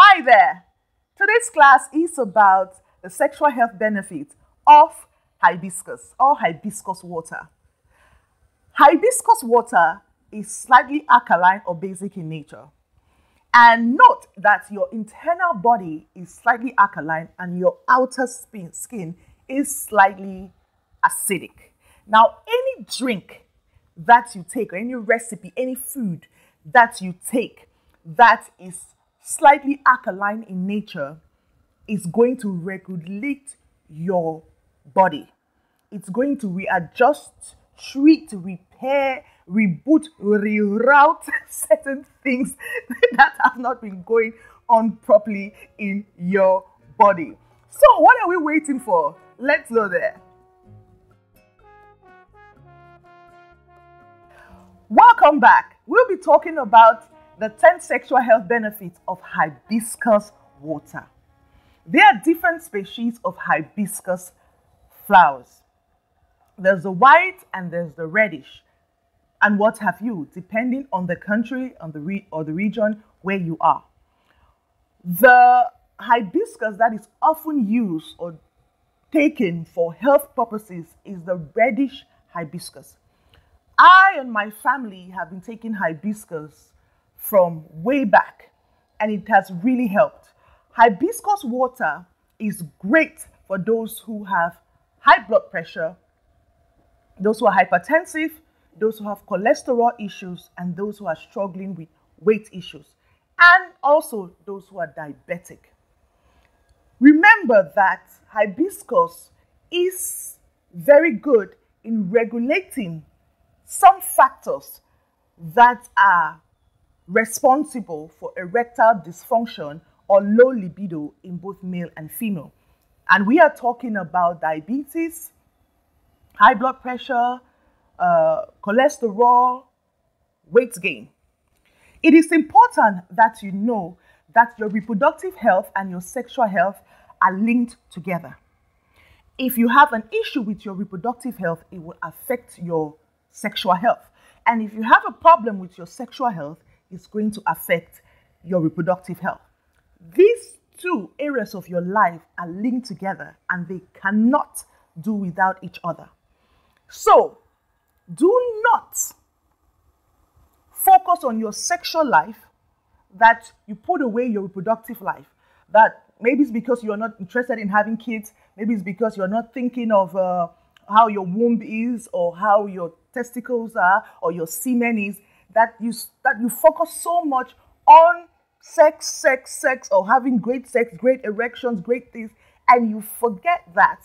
Hi there. Today's class is about the sexual health benefits of hibiscus or hibiscus water. Hibiscus water is slightly alkaline or basic in nature. And note that your internal body is slightly alkaline and your outer skin is slightly acidic. Now, any drink that you take, or any recipe, any food that you take that is slightly alkaline in nature is going to regulate your body. It's going to readjust, treat, repair, reboot, reroute certain things that have not been going on properly in your body. So, what are we waiting for? Let's go there. Welcome back. We'll be talking about the 10 sexual health benefits of hibiscus water. There are different species of hibiscus flowers. There's the white and there's the reddish and what have you, depending on the country on the or the region where you are. The hibiscus that is often used or taken for health purposes is the reddish hibiscus. I and my family have been taking hibiscus from way back, and it has really helped. Hibiscus water is great for those who have high blood pressure, those who are hypertensive, those who have cholesterol issues, and those who are struggling with weight issues, and also those who are diabetic. Remember that hibiscus is very good in regulating some factors that are responsible for erectile dysfunction or low libido in both male and female. And we are talking about diabetes, high blood pressure, uh, cholesterol, weight gain. It is important that you know that your reproductive health and your sexual health are linked together. If you have an issue with your reproductive health, it will affect your sexual health. And if you have a problem with your sexual health, it's going to affect your reproductive health. These two areas of your life are linked together and they cannot do without each other. So, do not focus on your sexual life that you put away your reproductive life. That maybe it's because you're not interested in having kids, maybe it's because you're not thinking of uh, how your womb is or how your testicles are or your semen is, that you, that you focus so much on sex, sex, sex, or having great sex, great erections, great things, and you forget that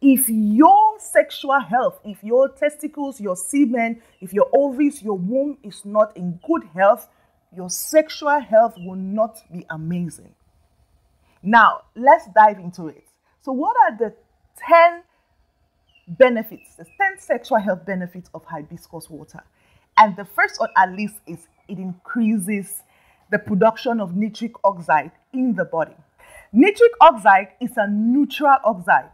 if your sexual health, if your testicles, your semen, if your ovaries, your womb is not in good health, your sexual health will not be amazing. Now, let's dive into it. So, what are the 10 benefits, the 10 sexual health benefits of hibiscus water? And the first one, at least, is it increases the production of nitric oxide in the body. Nitric oxide is a neutral oxide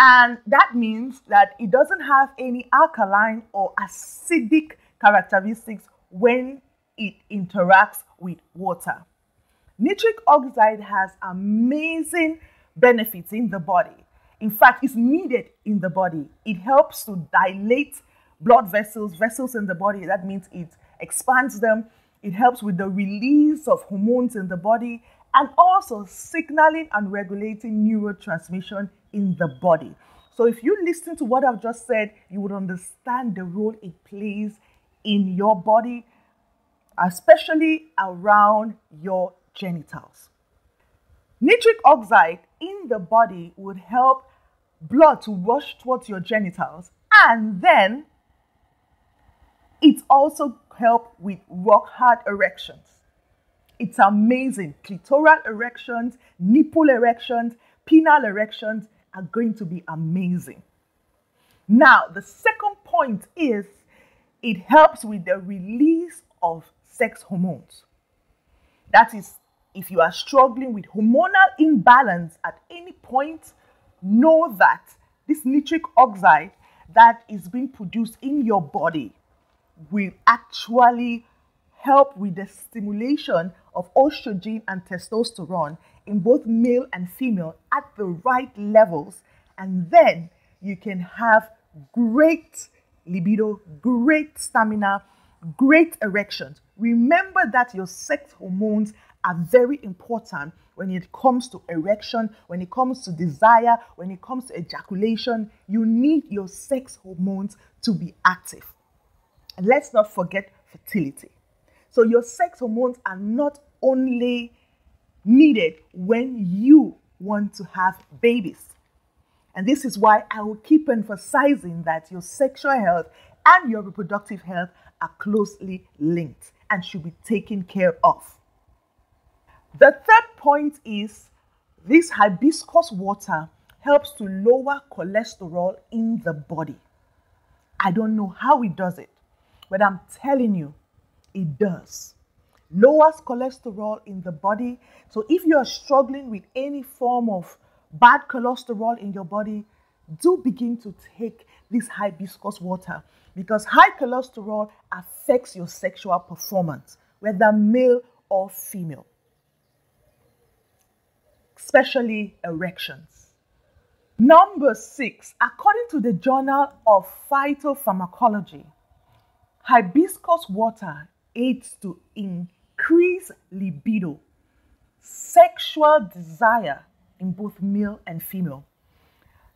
and that means that it doesn't have any alkaline or acidic characteristics when it interacts with water. Nitric oxide has amazing benefits in the body. In fact, it's needed in the body. It helps to dilate blood vessels, vessels in the body. That means it expands them. It helps with the release of hormones in the body and also signaling and regulating neurotransmission in the body. So if you listen to what I've just said, you would understand the role it plays in your body, especially around your genitals. Nitric oxide in the body would help blood to rush towards your genitals and then it also help with rock hard erections. It's amazing. Clitoral erections, nipple erections, penile erections, are going to be amazing. Now, the second point is it helps with the release of sex hormones. That is, if you are struggling with hormonal imbalance at any point, know that this nitric oxide that is being produced in your body will actually help with the stimulation of estrogen and testosterone in both male and female at the right levels. And then you can have great libido, great stamina, great erections. Remember that your sex hormones are very important when it comes to erection, when it comes to desire, when it comes to ejaculation. You need your sex hormones to be active. And let's not forget fertility. So, your sex hormones are not only needed when you want to have babies. And this is why I will keep emphasizing that your sexual health and your reproductive health are closely linked and should be taken care of. The third point is this hibiscus water helps to lower cholesterol in the body. I don't know how it does it, but I'm telling you, it does. Lowers cholesterol in the body. So if you are struggling with any form of bad cholesterol in your body, do begin to take this hibiscus water because high cholesterol affects your sexual performance, whether male or female, especially erections. Number six, according to the Journal of Phytopharmacology, hibiscus water aids to increase libido, sexual desire in both male and female.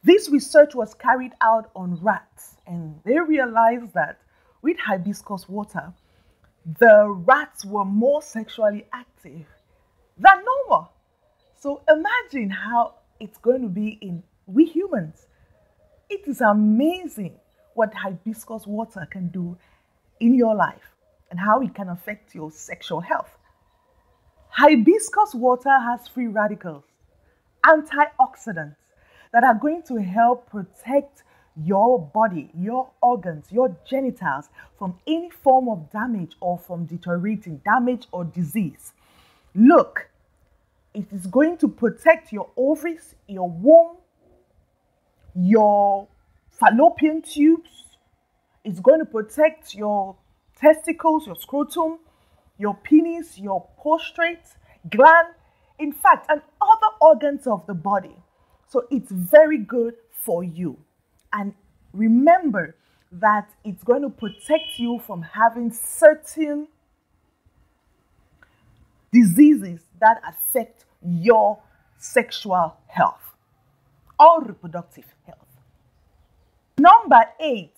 This research was carried out on rats, and they realized that with hibiscus water, the rats were more sexually active than normal. So imagine how it's going to be in we humans. It is amazing what hibiscus water can do in your life and how it can affect your sexual health. Hibiscus water has free radicals, antioxidants that are going to help protect your body, your organs, your genitals from any form of damage or from deteriorating damage or disease. Look, it is going to protect your ovaries, your womb, your fallopian tubes. It's going to protect your testicles, your scrotum, your penis, your prostate gland, in fact, and other organs of the body. So it's very good for you. And remember that it's going to protect you from having certain diseases that affect your sexual health or reproductive health. Number eight,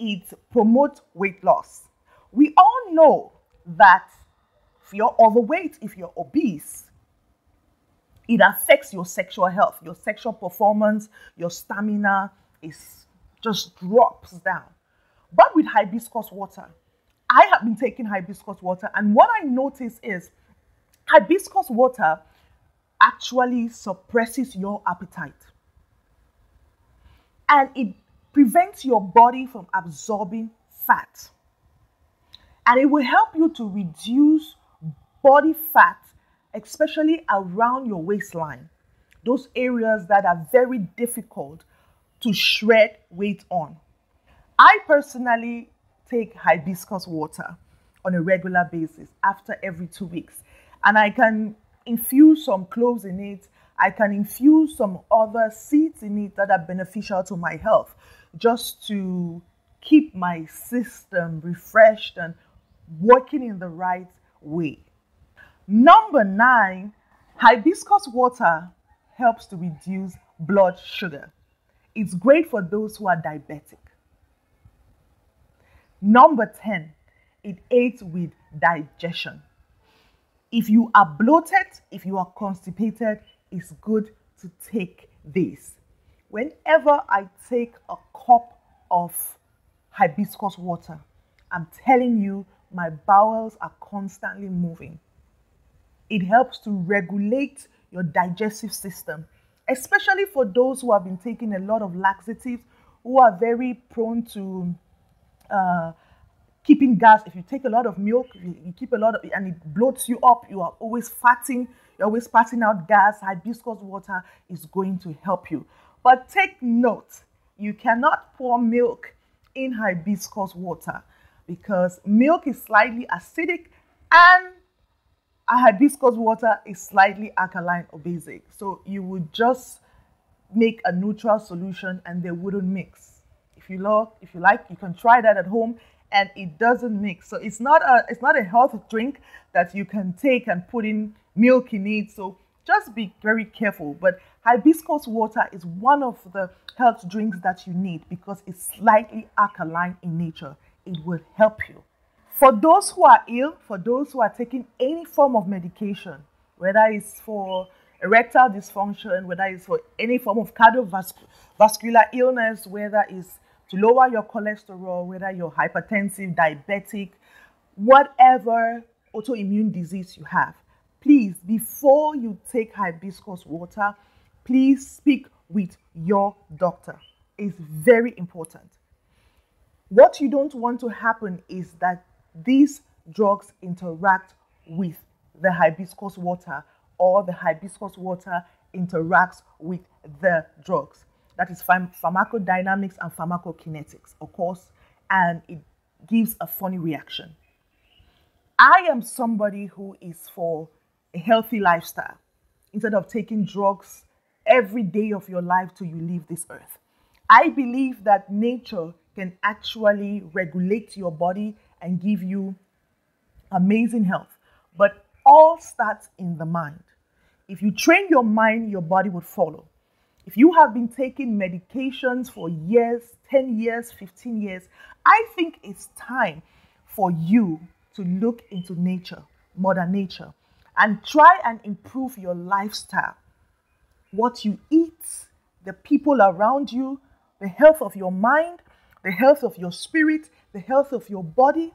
it promotes weight loss. We all know that if you're overweight, if you're obese, it affects your sexual health, your sexual performance, your stamina is just drops down. But with hibiscus water, I have been taking hibiscus water, and what I notice is hibiscus water actually suppresses your appetite. And it prevents your body from absorbing fat. And it will help you to reduce body fat especially around your waistline, those areas that are very difficult to shred weight on. I personally take hibiscus water on a regular basis after every two weeks, and I can infuse some cloves in it. I can infuse some other seeds in it that are beneficial to my health just to keep my system refreshed and working in the right way. Number nine, hibiscus water helps to reduce blood sugar. It's great for those who are diabetic. Number 10, it aids with digestion. If you are bloated, if you are constipated, it's good to take this. Whenever I take a cup of hibiscus water, I'm telling you, my bowels are constantly moving it helps to regulate your digestive system, especially for those who have been taking a lot of laxatives, who are very prone to uh, keeping gas. If you take a lot of milk, you, keep a lot of, and it bloats you up, you are always farting. you're always passing out gas. Hibiscus water is going to help you. But take note, you cannot pour milk in hibiscus water because milk is slightly acidic And hibiscus water is slightly alkaline or basic. So you would just make a neutral solution and they wouldn't mix. If you love, if you like, you can try that at home and it doesn't mix. So it's not a it's not a health drink that you can take and put in milk in it. So just be very careful. But hibiscus water is one of the health drinks that you need because it's slightly alkaline in nature. It will help you. For those who are ill, for those who are taking any form of medication, whether it's for erectile dysfunction, whether it's for any form of cardiovascular illness, whether it's to lower your cholesterol, whether you're hypertensive, diabetic, whatever autoimmune disease you have, please, before you take hibiscus water, please speak with your doctor. It's very important. What you don't want to happen is that these drugs interact with the hibiscus water or the hibiscus water interacts with the drugs. That is pharm- pharmacodynamics and pharmacokinetics, of course, and it gives a funny reaction. I am somebody who is for a healthy lifestyle instead of taking drugs every day of your life till you leave this earth. I believe that nature can actually regulate your body and give you amazing health. But all starts in the mind. If you train your mind, your body would follow. If you have been taking medications for years, 10 years, 15 years, I think it's time for you to look into nature, Mother Nature, and try and improve your lifestyle. What you eat, the people around you, the health of your mind, the health of your spirit, the health of your body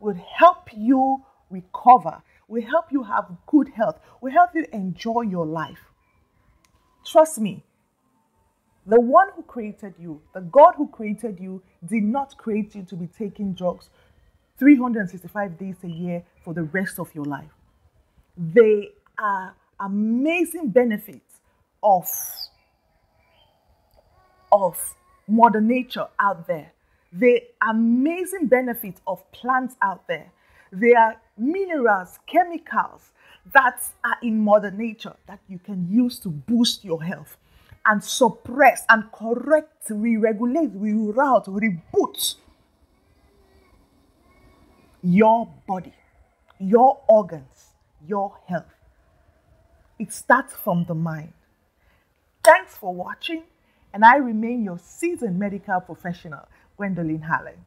will help you recover, will help you have good health, will help you enjoy your life. Trust me, the one who created you, the God who created you, did not create you to be taking drugs 365 days a year for the rest of your life. They are amazing benefits of, of Mother Nature out there. The amazing benefits of plants out there. There are minerals, chemicals that are in Mother Nature that you can use to boost your health and suppress and correct, re-regulate, reroute, reboot your body, your organs, your health. It starts from the mind. Thanks for watching, and I remain your seasoned medical professional, Gwendolyne Hallen.